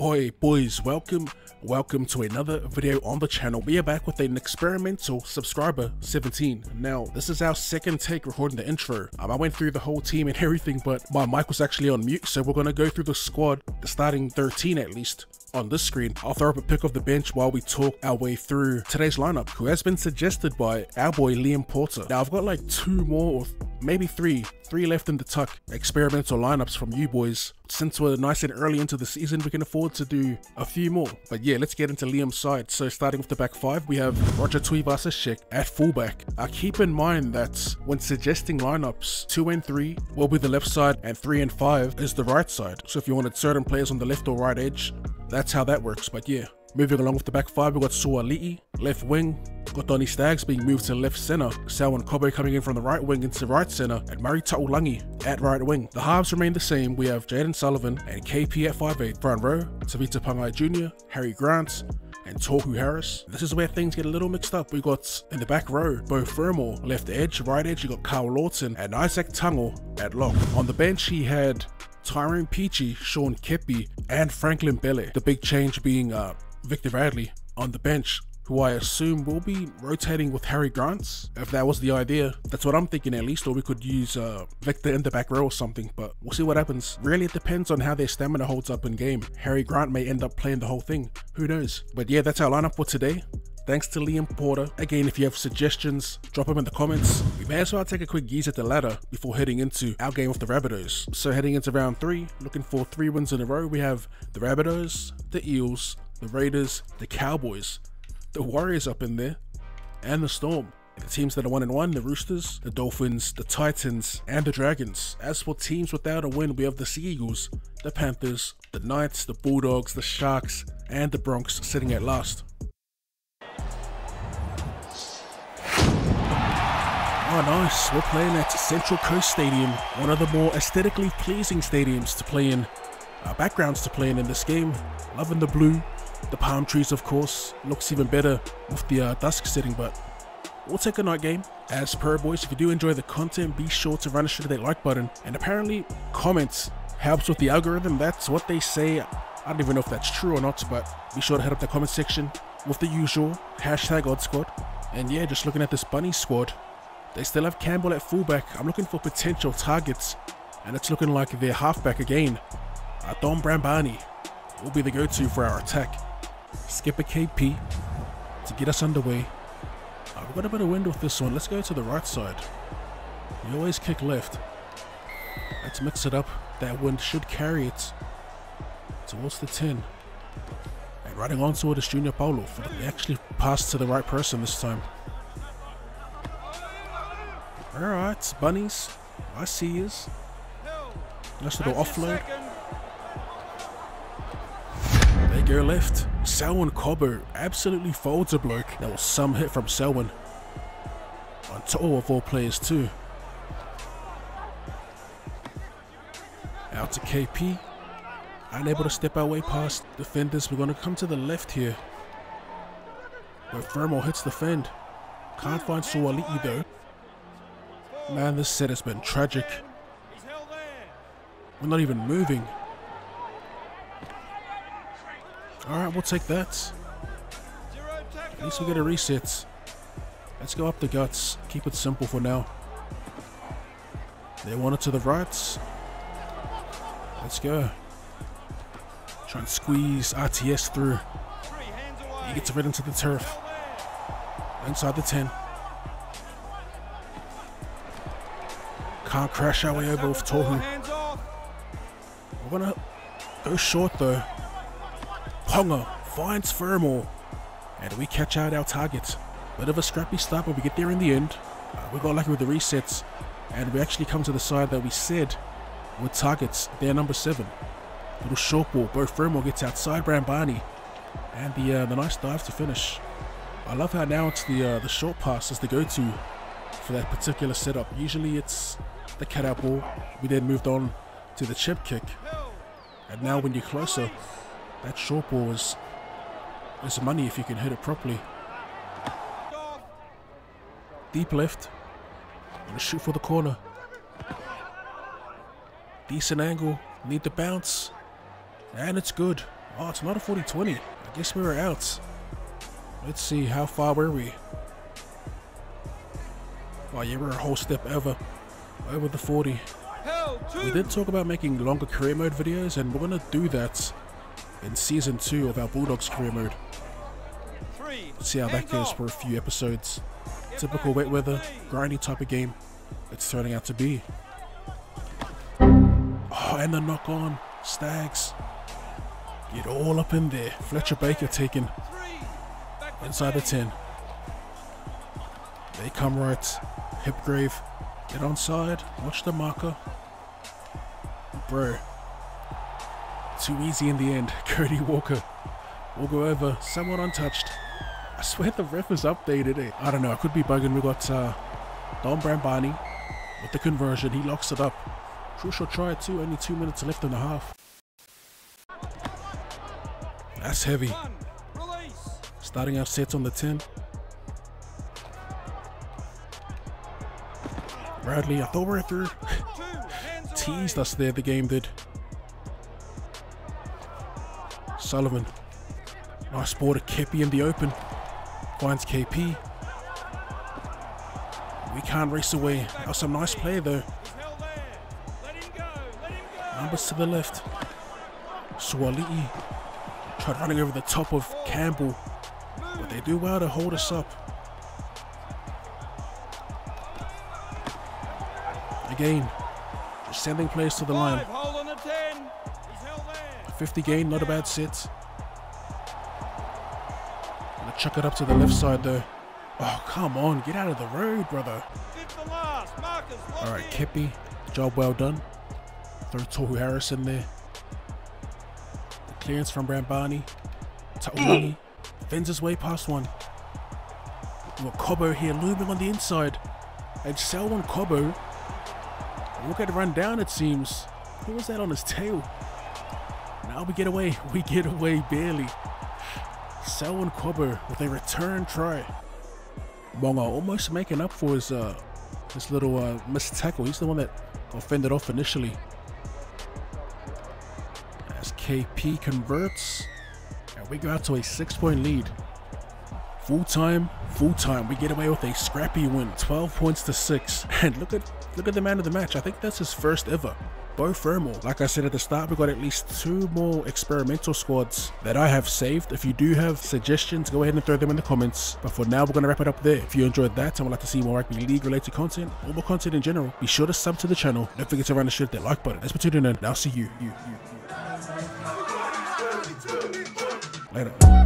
Oi boys, welcome, welcome to another video on the channel. We are back with an experimental subscriber 17. Now, this is our second take recording the intro. Um, I went through the whole team and everything, but my mic was actually on mute, so we're gonna go through the squad, the starting 13 at least, on this screen. I'll throw up a pick of the bench while we talk our way through today's lineup, who has been suggested by our boy Liam Porter. Now, I've got like two more, or maybe three, three left in the tuck experimental lineups from you boys. Since we're nice and early into the season, we can afford to do a few more. But yeah, let's get into Liam's side. So starting with the back five, we have Roger Tuivasa-Sheck at fullback. Uh, keep in mind that when suggesting lineups, two and three will be the left side and three and five is the right side. So if you wanted certain players on the left or right edge, that's how that works. But yeah, Moving along with the back five, we've got Suali'i, left wing. Got Donny Staggs being moved to left centre. Selwyn Cobbo coming in from the right wing into right centre. And Murray Taulagi at right wing. The halves remain the same. We have Jayden Sullivan and KP at 5'8. Front row, Tevita Pangai Jr., Harry Grant, and Tohu Harris. This is where things get a little mixed up. We got in the back row, Beau Fermor, left edge, right edge, you got Kyle Lawton and Isaac Tungle at lock. On the bench, he had Tyrone Peachey, Sean Kepi, and Franklin Pele. The big change being uh, Victor Radley on the bench, who I assume will be rotating with Harry Grants, if that was the idea. That's what I'm thinking at least, or we could use uh, Victor in the back row or something, but we'll see what happens. Really, it depends on how their stamina holds up in game. Harry Grant may end up playing the whole thing, who knows. But yeah, that's our lineup for today. Thanks to Liam Porter. Again, if you have suggestions, drop them in the comments. We may as well take a quick gaze at the ladder before heading into our game with the Rabbitohs. So heading into round three, looking for three wins in a row, we have the Rabbitohs, the Eels, the Raiders, the Cowboys, the Warriors up in there, and the Storm. The teams that are 1 and 1, the Roosters, the Dolphins, the Titans, and the Dragons. As for teams without a win, we have the Sea Eagles, the Panthers, the Knights, the Bulldogs, the Sharks, and the Broncos sitting at last. Oh, nice. We're playing at Central Coast Stadium, one of the more aesthetically pleasing stadiums to play in, uh, backgrounds to play in in this game. Loving the blue, the palm trees, of course, looks even better with the uh, dusk setting, but we'll take a night game. As per, boys, if you do enjoy the content, be sure to run straight that like button. And apparently, comments helps with the algorithm. That's what they say. I don't even know if that's true or not, but be sure to head up the comment section with the usual hashtag odd squad. And yeah, just looking at this bunny squad, they still have Campbell at fullback. I'm looking for potential targets, and it's looking like their halfback again. Uh, Don Brambani will be the go-to for our attack. Skip a KP to get us underway. Uh, we've got a bit of wind with this one. Let's go to the right side. We always kick left. Let's mix it up. That wind should carry it towards the 10. And riding onto it is Junior Paulo. They actually passed to the right person this time. Alright, bunnies. I see yous. Nice little offload. Go left. Selwyn Cobbo absolutely folds a bloke. That was some hit from Selwyn. On total of all players too. Out to KP. Unable to step our way past defenders. We're going to come to the left here. Where Fermor hits the fend. Can't find Suali'i though. Man, this set has been tragic. We're not even moving. Alright, we'll take that. At least we get a reset. Let's go up the guts. Keep it simple for now. They want it to the right. Let's go. Try and squeeze RTS through. He gets right into the turf. Inside the 10. Can't crash our way over with Tohu. We're gonna go short though. Ponga finds Fermor. And we catch out our target. Bit of a scrappy start, but we get there in the end. Uh, we got lucky with the resets. And we actually come to the side that we said with targets. They're number 7. Little short ball. Beau Fermor gets outside Brambani. And the uh, the nice dive to finish. I love how now it's the uh, the short pass is the go-to for that particular setup. Usually it's the cutout ball. We then moved on to the chip kick. And now when you're closer, that short ball is, is money if you can hit it properly. Deep left. Gonna shoot for the corner. Decent angle. Need the bounce. And it's good. Oh, it's not a 40-20. I guess we were out. Let's see, how far were we? Oh yeah, we're a whole step ever over the 40. We did talk about making longer career mode videos and we're gonna do that in season 2 of our Bulldogs career mode. See how that goes for a few episodes. Typical wet weather, grindy type of game it's turning out to be. Oh, and the knock on. Staggs. Get all up in there. Fletcher Baker taken inside the 10. They come right. Hipgrave. Get onside. Watch the marker. Bro. Too easy in the end. Cody Walker will go over. Someone untouched. I swear the ref has updated. I don't know. I could be bugging. We got uh, Don Brambani with the conversion. He locks it up. Crucial try too. Only two minutes left in the half. That's heavy. Starting our sets on the 10. Bradley, I thought we were through. Teased us there, the game did. Sullivan. Nice ball to Kepi in the open. Finds KP. We can't race away. That was some nice play though. Numbers to the left. Suali'i tried running over the top of Campbell, but they do well to hold us up. Again, just sending players to the line. 50 gain, not a bad sit. Gonna chuck it up to the left side though. Oh, come on, get out of the road, brother. All right, Kepi, job well done. Throw Tohu Harris in there. The clearance from Brambani. Taulagi fends his way past one. Got Cobbo here looming on the inside. And Selwyn Cobbo will get run down, it seems. Who was that on his tail? Now we get away. We get away barely. Selwyn Cobbo with a return try. Mongo almost making up for his uh, his little uh, missed tackle. He's the one that got fended off initially. As KP converts, and we go out to a six-point lead. Full time, full time. We get away with a scrappy win, 12 points to six. And look at look at the man of the match. I think that's his first ever. Beau Fermor. Like I said at the start, we've got at least two more experimental squads that I have saved. If you do have suggestions, go ahead and throw them in the comments. But for now, we're going to wrap it up there. If you enjoyed that and would like to see more rugby league related content or more content in general, be sure to sub to the channel. Don't forget to run the shit that like button. Let's for tuning in. And I'll see you. you, you, you. Later.